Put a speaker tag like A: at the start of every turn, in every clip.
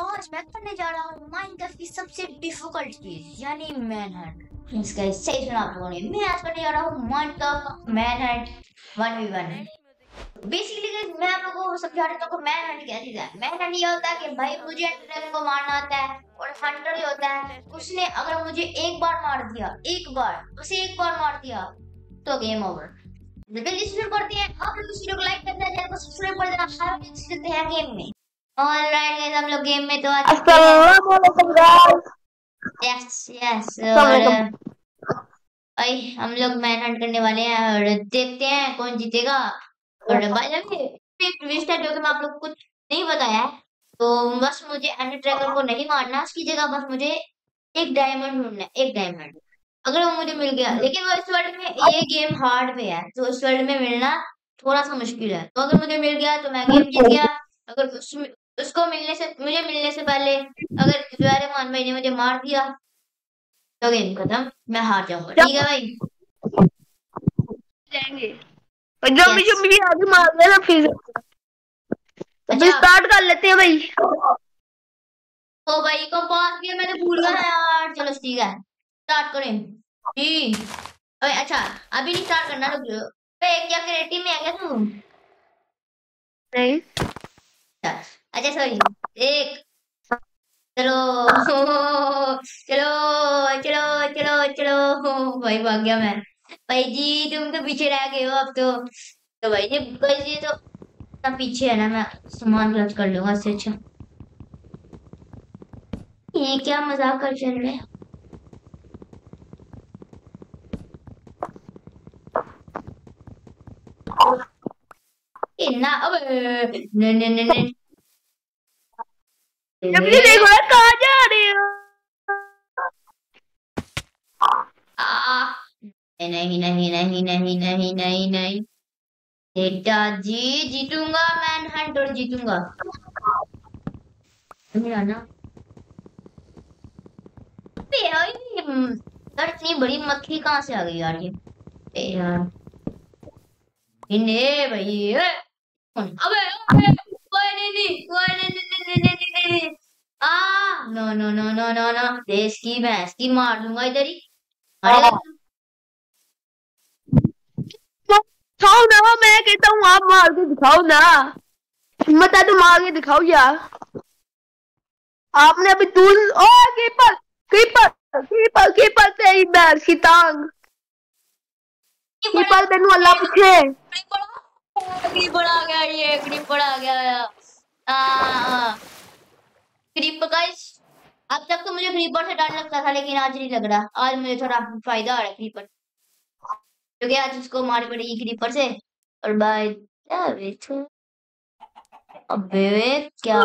A: आज मैं करने जा रहा हूँ माइनक्राफ्ट की सबसे डिफ़िकल्ट चीज़, यानी मैन हंट इसका सही सुना आप लोगों ने। मैं आज करने जा रहा हूँ Minecraft manhunt one V one basically मैं आप लोगों को समझा रहा हूँ मैन हंट क्या चीज़ है। मैन हंट ये होता है कि भाई मुझे ड्रैगन को मारना आता है और हंटर ये होता है, उसने अगर मुझे एक बार मार दिया, एक बार, उसे एक बार मार दिया तो गेम ओवर जल्दी शुरू करते हैं। आप लोग इस वीडियो को लाइक करना, चैनल को सब्सक्राइब कर देना हम चलते हैं गेम में। ऑलराइट गाइस हम लोग गेम में तो आ चुके हैं
B: गाइस
A: यस यस
B: अस्सलाम
A: भाई हम लोग मैन हंट करने वाले हैं और देखते हैं कौन जीतेगा। और भाई ट्विस्ट है जो कि मैं आप लोग कुछ नहीं बताया है तो बस मुझे एंड ड्रैगन को नहीं मारना। उसकी जगह बस मुझे एक डायमंड ढूंढना है एक डायमंड अगर वो मुझे मिल गया लेकिन वो इस वर्ल्ड में ये गेम हार्ड पे है तो इस वर्ल्ड में मिलना थोड़ा सा मुश्किल है। तो अगर मुझे मिल गया तो मैं गेम जीत गया। अगर उसको मिलने से मुझे मिलने से पहले अगर जुआरे मान भाई ने मुझे मार दिया तो गेम खत्म मैं हार जाऊँगा। ठीक है भाई?
B: जाएँगे। और जो भी
A: Yes.
B: जो भी आगे मार रहे ना फिर
A: अच्छा।
B: स्टार्ट कर लेते हैं भाई।
A: ओ भाई कंपास भी है मैंने भूल गया यार। चलो ठीक है। स्टार्ट करें जी। अबे अच्छा अभी नहीं स्टार्ट करना रुक जाओ। अबे क्या क्रिएटिव में आ गया तू?
B: नहीं।
A: अच्छा सॉरी एक, चलो चलो चलो चलो चलो भाई भाग गया मैं। भाई जी, तुम तो पीछे रह गए हो अब तो। तो भाई जी भाई जी तो इतना पीछे है ना, मैं सामान क्लच कर लूँगा अच्छा। ये क्या मज़ाक कर चल रहे हैं? ए ना अब नहीं नहीं नहीं
B: जब देखो ना कहाँ जा रहे हो
A: नहीं नहीं नहीं नहीं नहीं नहीं नहीं बेटा जी जीतूँगा मैन जीतूँगा। मेरा ना? यार यार इतनी बड़ी मक्खी कहाँ से आ गई यार ये? यार। इन्हें भाई अबे अबे कोई नहीं नहीं कोई नहीं नहीं नहीं नहीं नहीं नहीं नहीं आ no no no no no no देश की भैंस की मार दूँगा इधर ही
B: दिखाओ ना मैं कहता हूँ आप मार के दिखाओ ना हिम्मत है तो मार के दिखाओ यार आपने अभी दूर ओ कीपर कीपर कीपर कीपर तेरी बैस की टांग कीपर तेनू अल्लाह पूछे
A: क्रीपर आ गया ये क्रीपर आ गया। क्रीपर गाइस अब तक तो मुझे क्रीपर से डर लगता था लेकिन आज नहीं लग रहा। आज मुझे थोड़ा फ़ायदा आ रहा है क्रीपर क्योंकि आज उसको मारी पड़ेगी क्रीपर से। और बेचू अबे क्या?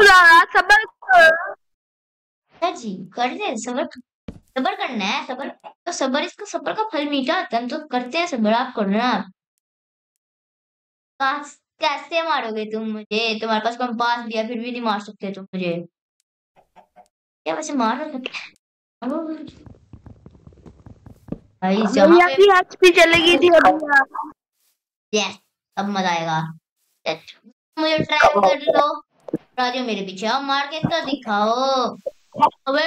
B: सबर कर।
A: जी कर दे सबर? सबर करना है सबर? तो सबर इसका सबर का फल मीठा होता है हम तो करते हैं सबर आप करो ना कहाँ कैसे मारोगे तुम मुझे? तुम्हारे पास कंपास दिया फिर भी नहीं मार सकते तुम मुझे। क्या वैसे मार भाई जहाँ पे
B: की एचपी चलेगी थी अभी
A: यस अब मज़ा आएगा। मुझे ट्राई कर लो। राजू मेरे पीछे आओ। मार के तो दिखाओ। अबे!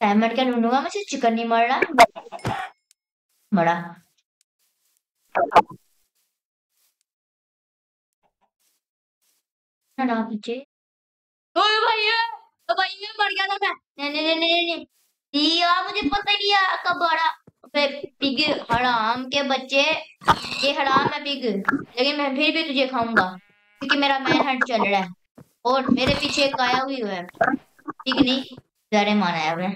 A: क्या ढूंढूँगा मैं? सिर्फ़ चिकन नहीं मर रहा। मरा ना पीछे मुझे पता ही कब बड़ा पिग हराम के बच्चे। ये हराम है पिग लेकिन मैं फिर भी तुझे खाऊँगा, क्योंकि मेरा मैन हंट चल रहा है। और मेरे पीछे एक आया हुई है। पिग नहीं जरे माना है मैं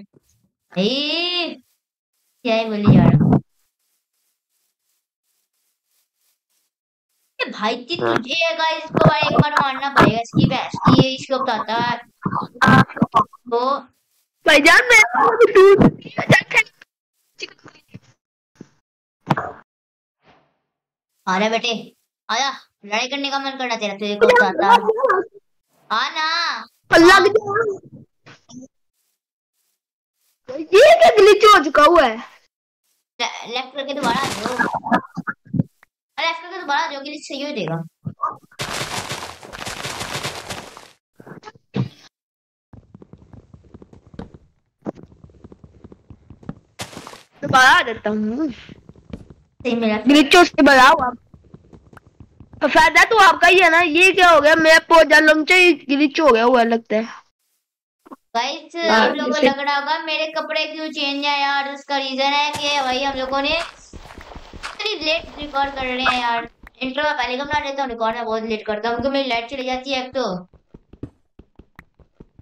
A: क्या बोली जा रहा भाई जी तुझे गाइस इसको भाई एक बार मारना पड़ेगा इसकी भैंस की ये इसको बताता है। वो
B: भाईजान मैं अभी दूर
A: आ रहा बेटे आजा लड़ाई करने का मन करना तेरा तुझे को बताता हाँ। ना
B: अल्लाह की ये क्या ग्लिच हो चुका हुआ है?
A: ले- लेफ़्ट करके दोबारा आ जाओ। अरे एफ़ का तो दोबारा जो कि सही हो देगा।
B: दोबारा देता हूँ। ग्लिच उसके बनाओ फ़ायदा तो आपका ही है ना ये क्या हो गया मेरा हो गया हुआ लगता है।
A: गाइस
B: हाँ,
A: आप लोगों को लग रहा होगा मेरे कपड़े क्यों चेंज है यार? उसका रीजन है कि भाई हम लोगों ने इतनी लेट रिकॉर्ड कर रहे हैं यार। इंट्रो में पहले का बना लेता हूँ रिकॉर्ड में बहुत लेट करता हूँ। क्योंकि मेरी लाइट चली जाती है एक तो।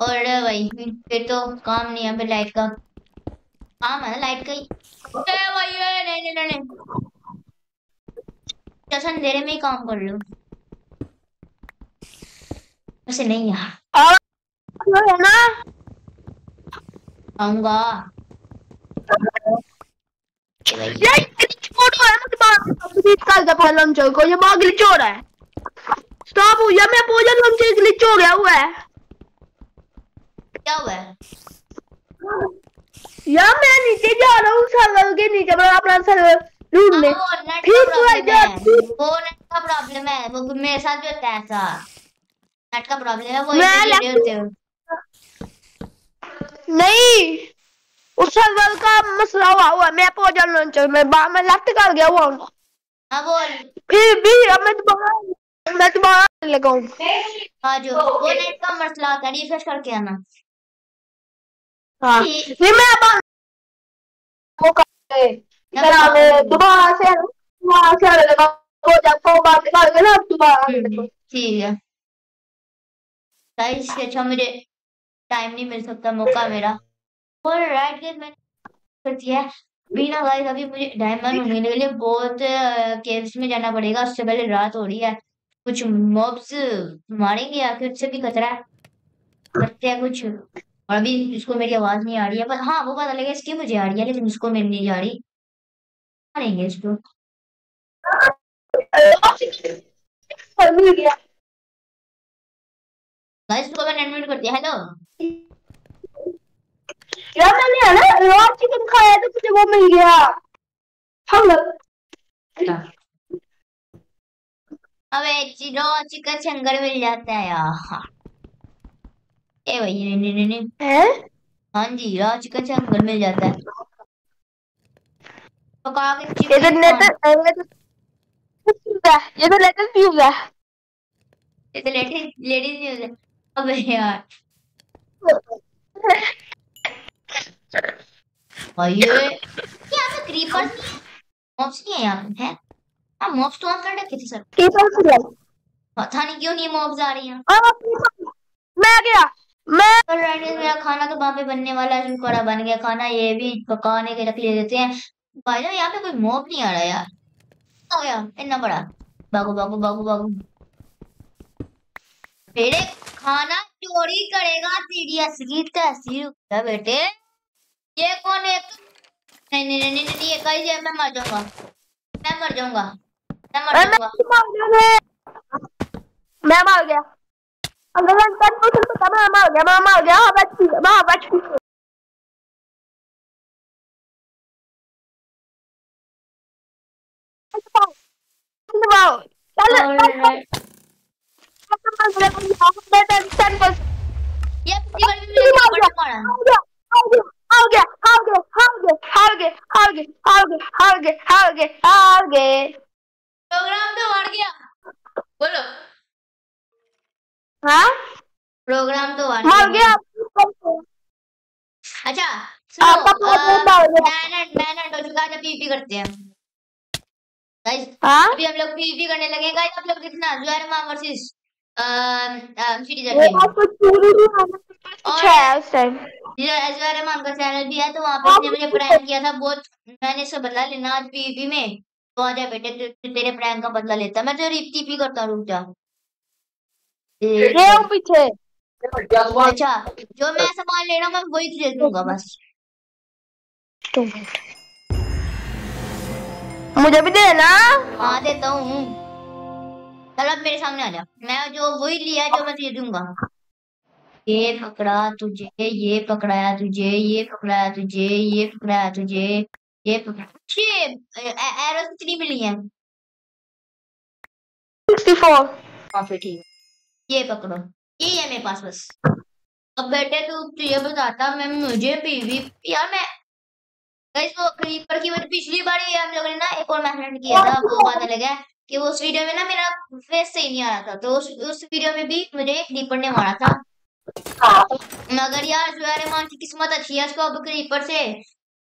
A: और भाई फिर तो काम नहीं है फिर लाइट का। काम है ना लाइट का ही। भाई नहीं नहीं नहीं अच्छा अंधेरे में ही काम कर लो वैसे नहीं यार।
B: और है ना
A: आऊँगा।
B: का जब लमचा को ये बाग ग्लिच हो रहा है स्टॉप हो या मैं पौधा लमचा ग्लिच हो गया हुआ है
A: क्या हुआ है
B: यार मैं नीचे जा रहा हूँ सर्वर के नीचे मैं अपना सर्वर ढूँढने
A: हाँ,
B: तो
A: प्रॉब्लम
B: आइडिया-
A: वो नेट का प्रॉब्लम है वो मेरे साथ भी होता है ऐसा नेट का प्रॉब्लम है वो
B: मैं
A: हो
B: नहीं उस सर्वर का मसला हुआ हुआ। मैं पौधा लॉन्चर में बा मैं लेफ़्ट कर गया हुआ हूँ
A: हाँ बोल।
B: फिर भी अब मैं दोबारा मैं दोबारा आने लगा हूँ
A: हाँ जो वो नेट का मसला है रिफ्रेश करके आना।
B: हाँ फिर मैं अब वो कर इधर आने दोबारा से दोबारा से आने लगा हो जब को बात कर ना अब दोबारा
A: हम्म, ठीक है। गाइस अच्छा मुझे टाइम नहीं मिल सकता मौका मेरा। और राइट गेट मैंने कर दिया है। बिना गाइस अभी मुझे डायमंड ढूँढने के लिए बहुत केव्स में जाना पड़ेगा। उससे पहले रात हो रही है। कुछ मॉब्स मारेंगे या फिर उससे भी खतरा है? करते हैं कुछ। और अभी इसको मेरी आवाज़ नहीं आ रही है। पर हाँ वो पता लगा इसकी मुझे आ रही है लेकिन उसको मेरी नहीं आ रही। मारेंगे इसको। गाइस इसको मैंने एडमिट कर दिया हेलो
B: यार मैंने है ना रॉ चिकन खाया तो मुझे वो मिल गया हम लोग
A: अबे चिरो चिकन चंगर मिल जाता है यार ए भाई नहीं नहीं नहीं
B: है
A: हाँ जी रॉ चिकन चंगर मिल जाता है पका के चिकन
B: ये तो
A: चिकन
B: लेटेस्ट ये तो लेटेस्ट व्यूज़ है
A: ये तो लेडीज़ लेडीज़ न्यूज़ है अबे यार भाई ये यहाँ पे क्रीपर्स नहीं है मॉब्स नहीं है यहाँ पे है? हाँ मॉब्स तो ऑन कर रखे थे सर
B: कीपर से गया
A: पता नहीं क्यों नहीं मॉब्स आ रही हैं।
B: मैं आ गया। मैं
A: तो राइडर्स मेरा खाना तो वहाँ पे बनने वाला है शुक्र बन गया खाना ये भी पकाने के रख ले देते हैं। भाई जान यहाँ पे कोई मॉब नहीं आ रहा यार। हो गया इतना बड़ा। बागो बागो बागो बागो मेरे खाना चोरी करेगा सीरियस की तहसील है बेटे? ये कौन है? नहीं नहीं नहीं नहीं नहीं, ये कहीं से मैं मर जाऊँगा। मैं मर जाऊँगा। मैं मर जाऊँगा।
B: मैं मार गया। अगर अंकल को सिर्फ़ पता मैं मार गया मैं मार गया। हाँ बच हाँ बच दबाओ चल बस
A: ये पिछली बार भी मैंने बड़ा मारा
B: हार गया हार गया हार गया हार गए हार गए हार गए हार गए हार गए
A: प्रोग्राम तो हार गया बोलो
B: हाँ
A: प्रोग्राम तो
B: हार
A: गया अच्छा मैनट हो चुका है पीपी करते हैं गाइस अभी हम लोग पीपी करने लगे गाइस आप लोग
B: कितना ज़ोर माँ
A: वर्सेस का चैनल भी है तो वहाँ पे इसने मुझे प्रैंक किया था बहुत मैंने इससे बदला लेना आज पीपी में। तो आ जा बेटे तेरे प्रैंक का बदला लेता। मैं टीपी करता हूँ रुक जा। ए,
B: ये पीछे।
A: अच्छा जो मैं सामान ले रहा हूँ मैं वही तुझे दूँगा बस।
B: मुझे भी देना।
A: हाँ देता हूँ। चल अब मेरे सामने आ जा। मैं जो वही लिया जो मैं तुझे दूँगा। ये पकड़ा तुझे ये पकड़ाया तुझे ये पकड़ाया तुझे ये पकड़ाया तुझे ये पकड़ा। ये एरोस कितनी मिली है।
B: 64
A: हाँ ठीक ये पकड़ो। ये है मेरे पास बस। अब बेटे तू तुझे बताता मैं मुझे पीवी यार मैं गाइस वो क्रीपर की वजह पिछली बार ये हम लोगों ने ना एक और मेथड किया था वो बात अलग है। कि वो उस वीडियो में ना मेरा फेस सही नहीं आ रहा था तो उस उस वीडियो में भी मुझे क्रीपर ने मारा था। मगर यार जुआ रहमान की किस्मत अच्छी है उसको अब क्रीपर से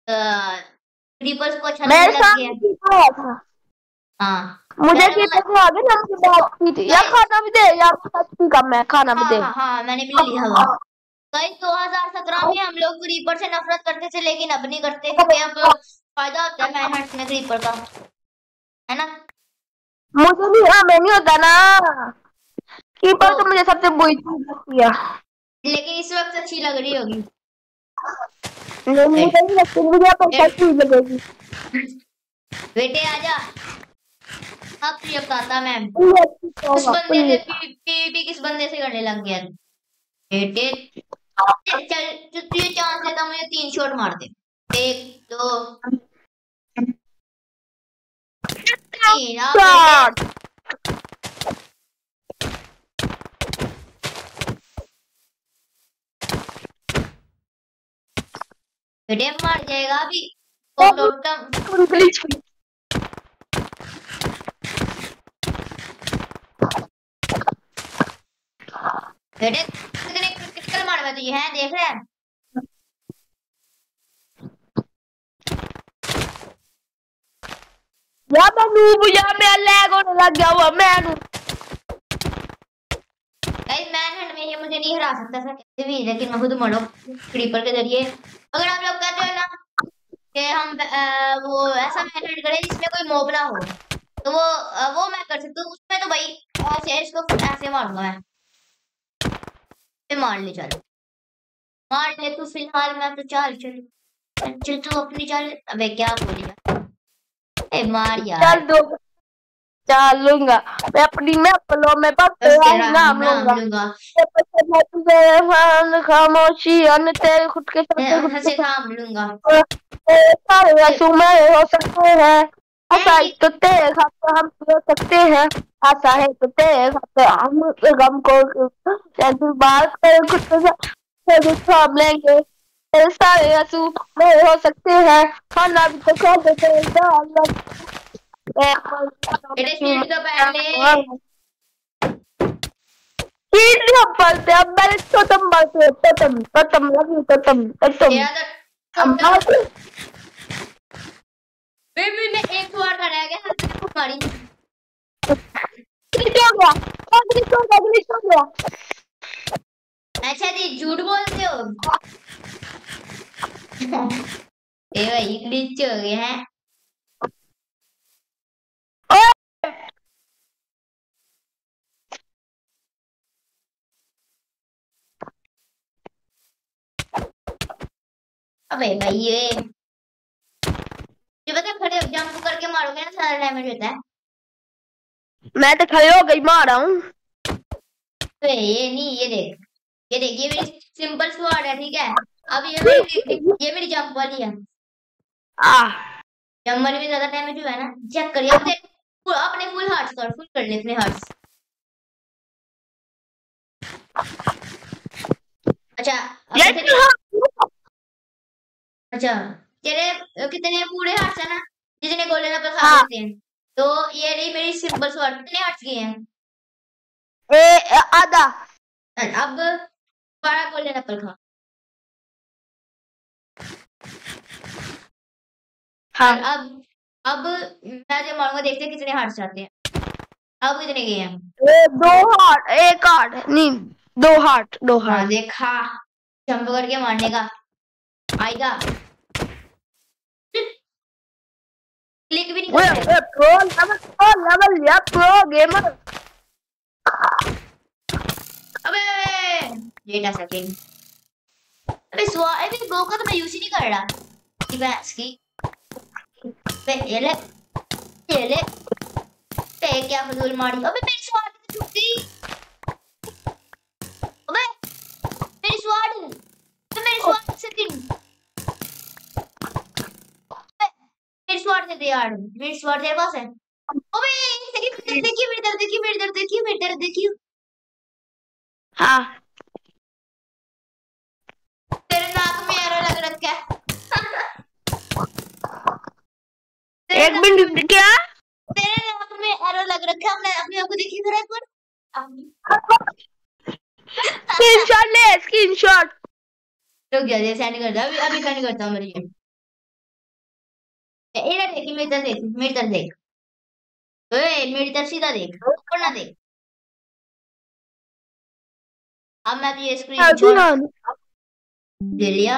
A: क्रीपर्स को अच्छा लगने लग गया।
B: था।
A: हाँ।
B: मुझे
A: यार,
B: की तो आ गया ना मुझे बात की थी। यार खाना भी दे यार सच भी कम है खाना भी
A: हाँ
B: दे।
A: हाँ हाँ मैंने भी ले लिया हुआ गाइस 2017 में हम लोग क्रीपर से नफरत करते थे लेकिन अब नहीं करते क्योंकि अब फ़ायदा होता है मैनहंट में क्रीपर का। है ना?
B: मुझे भी हाँ मैं नहीं होता ना कीपर तो मुझे सबसे बुरी चीज़ लगती है
A: लेकिन इस वक्त अच्छी लग रही होगी
B: नहीं, मुझे नहीं लगती मुझे अपन चीज़ लगेगी
A: बेटे आजा अब तुझे बताता मैं
B: ये अच्छी तो
A: उस बंदे से। पीवीपी किस बंदे से करने लग गया बेटे चल तुझे चांस देता मुझे तीन शॉट मार दे एक दो अब बेटे, मर जाएगा अभी टोटम
B: Glitch.
A: बेटे कितने क्रिटिकल मार तुझे हैं देख रहे हैं
B: मैं या
A: मुझे नहीं हरा सकता कैसे भी, लेकिन मैं खुद मरो के ज़रिए। अगर आप लोग कहते हो ना कि हम वो ऐसा करें जिसमें कोई मॉब ना हो तो वो वो मैं कर सकता हूँ। उसमें तो भाई ऐसे इसको ऐसे मारूँगा मैं। मार ले, चल। मार ले तू फ़िलहाल, मैं तो चाल चल चल तू अपनी चाल। अबे, क्या बोलिया ए मार यार।
B: चल दो चल लूँगा। मैं अपनी मैं अपनों में तेरा नाम लूँगा। मैं खामोशी अन्य तेरे खुद के
A: मैं
B: साथ खुद
A: थाम लूँगा।
B: सारे आँसू मेरे हो सकते हैं। ऐसा ही तो तेरे साथ हम हो सकते हैं। ऐसा है तो तेरे साथ हम गम को बात कर खुद साथ। थाम लेंगे। सारे मेरे हो सकते हैं। खाना भी तो हैं
A: शील्ड तो
B: शील्ड हम पढ़ते अब मैंने
A: तो
B: हम
A: छोटा बेबी ने एक बार गया हंसने को मारी
B: ग्लिच हो गया ग्लिच हो गया ग्लिच हो गया
A: अच्छा जी झूठ बोलते हो? हो हैं
B: ओए
A: अबे भाई ये ये पता खड़े जंप करके मारोगे ना सारा डैमेज होता है
B: मैं तो खड़े हो गई मारा हूँ
A: तो ये नहीं ये देख ये देख ये मेरी सिंपल स्क्वाड है ठीक है? अब ये मेरी ये मेरी जंप वाली है
B: आ
A: जंप वाली में ज़्यादा डैमेज हुआ है ना? चेक कर ये देख अपने फुल हार्ट्स कर फुल कर ले अपने हार्ट्स अच्छा अच्छा तेरे कितने पूरे हार्ट्स है ना? जितने गोल्डन एप्पल खा
B: हाँ।
A: सकते हैं। तो ये रही मेरी सिंपल स्क्वाड कितने हार्ट्स की हैं?
B: ए आधा।
A: अब बारह गोल्डन एप्पल खा
B: हाँ।
A: अब अब मैं जो मारूँगा देखते हैं कितने हार्ट्स आते हैं। अब कितने गए हैं?
B: दो हार्ट एक हार्ट नहीं दो हार्ट दो हार्ट हाँ
A: देखा। जंप करके मारने का। आएगा। क्लिक भी नहीं कर रहा है।
B: प्रो लेवल प्रो लेवल या प्रो गेमर
A: अबे डेटा सेकंड अबे स्वा अबे गो का तो मैं यूज़ ही नहीं कर रहा। की भैंस की अबे, ये ले ये ले। ते क्या फजूल मारी? अबे, मेरी स्वाड तो छूट गई। अबे, मेरी स्वाड अबे, मेरी स्वाड से तीन मेरी स्वाड दे दे यार मेरी स्वाड तेरे पास है। अबे देखिए, मेरी तरफ़ देखिए, मेरी तरफ़ देखिए, मेरी तरफ़ देखिए।
B: हाँ।
A: तेरे नाक में एरो लग रखा है
B: एक मिनट क्या?
A: मेरे नाक में एरो लग रखा है हमने अपने आप को देखिए जरा एक बार
B: स्क्रीनशॉट ले स्क्रीनशॉट
A: रुक जा ये सेंड कर दो अभी अभी सेंड करता हूँ मेरे ये इधर देख मेरी तरफ़ देख मेरी तरफ़ देख। ओए मेरी तरफ़ सीधा देख ऊपर ना देख। अब मैं ये स्क्रीन दे लिया।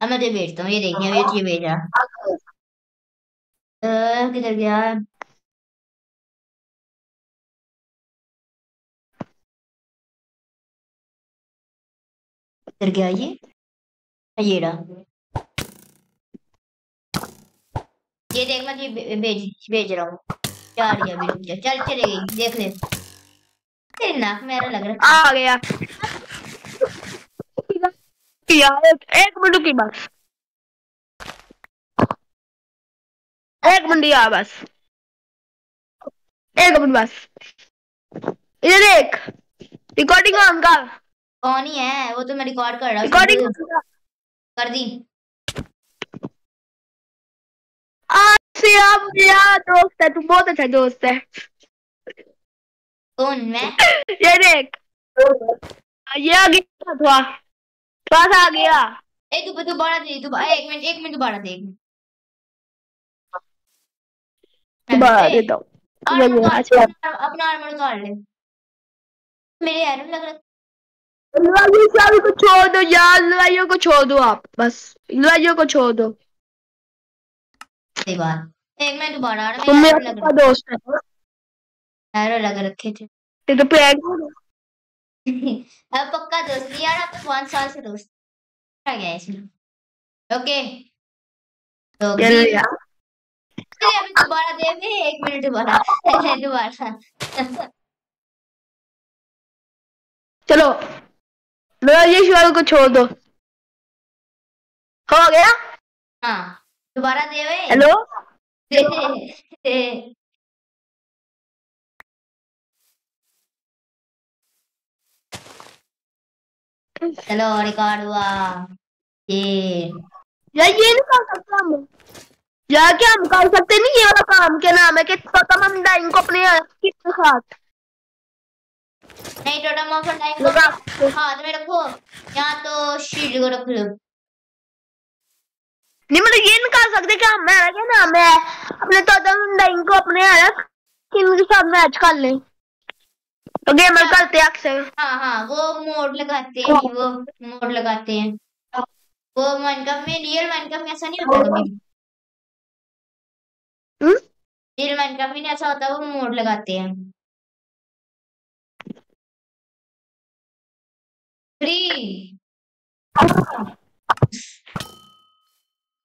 A: अब मैं तो भेजता हूँ ये देखिए ये ये भेजा। किधर गया? किधर गया ये? ये रहा। ये देख मैं तुझे भेज भेज रहा हूँ। है अभी चल चले गई देख ले। नाक में एरो लग रहा
B: आ गया। यार एक, मिनट की बस। एक मिनट यार बस। एक मिनट बस। इधर देख रिकॉर्डिंग ऑन कर
A: कौन ही है? वो तो मैं रिकॉर्ड कर रहा हूँ।
B: रिकॉर्डिंग
A: कर दी।
B: से आप यार दोस्त है तू बहुत अच्छा दोस्त है।
A: कौन? मैं?
B: ये देख ये आ गया थोड़ा आ गया।
A: ए तू तू दोबारा दे तू एक मिनट एक मिनट दोबारा दे
B: दोबारा देता हूँ।
A: अपना अपना आर्मर उतार ले। मेरे लग रहा
B: लड़ाइयों को छोड़ दो यार लड़ाइयों को छोड़ दो आप बस। लड़ाइयों को छोड़ दो।
A: एक मिनट दोबारा
B: तुम
A: मेरा
B: दोस्त है।
A: लग रखे थे।
B: तो प्यार
A: अब पक्का दोस्त यार तो पाँच साल से दोस्त। आ गया इसमें? ओके। तो अभी दोबारा दे दे एक मिनट दोबारा। दोबारा।
B: चलो। लड़ाइयों शिवाल को छोड़ दो। हो गया?
A: हाँ दोबारा देवे
B: हेलो?
A: चलो रिकॉर्ड हुआ। ये।
B: यार ये नहीं कर सकते हम। यार क्या हम कर सकते नहीं? ये वाला काम क्या नाम है कि खत्म हम डाइंग को अपने किसके साथ।
A: नहीं टोटम ऑफ़
B: लगा
A: को हाथ में रखो। यहाँ तो शील्ड को रख लो।
B: नहीं मतलब ये नहीं कर सकते कि हम मैं क्या नाम है। अपने टोटम डाइंग को अपने अलग इनके साथ मैच कर लें। तो गेमर करते हैं अक्सर
A: हाँ हाँ वो मोड लगाते हैं वो मोड लगाते हैं। वो माइनक्राफ्ट में रियल माइनक्राफ्ट में ऐसा नहीं होता कभी?
B: हम्म?
A: रियल माइनक्राफ्ट में नहीं ऐसा होता वो मोड लगाते हैं। Three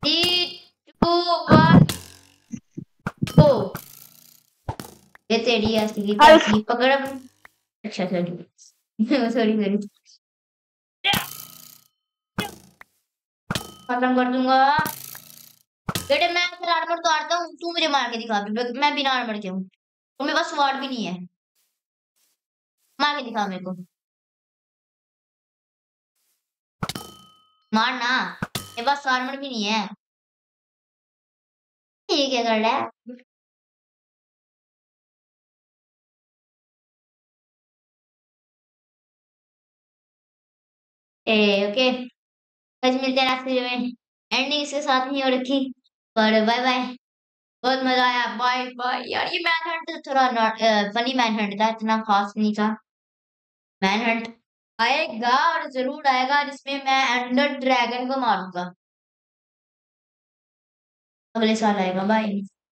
A: three two one go ये तेरी की पकड़ अच्छा सॉरी। सॉरी सॉरी खत्म कर दूँगा। बेटे, मैं फिर आर्मर तो आता हूँ, तू मुझे मार के दिखा। फिर मैं बिना आर्मर के हूँ। और मेरे पास स्वॉर्ड भी नहीं है। मार के दिखा मेरे को। मारना मेरे पास आर्मर भी नहीं है। ये क्या कर रहा है? ए ओके आज मिलते हैं नेक्स्ट वीडियो में एंडिंग इसके साथ नहीं हो रखी पर बाय बाय बहुत मज़ा आया बाय बाय यार ये मैन हंट तो थोड़ा नॉट फनी मैन हंट था इतना खास नहीं था मैन हंट आएगा और ज़रूर आएगा जिसमें मैं अंडर ड्रैगन को मारूँगा अगले साल आएगा बाय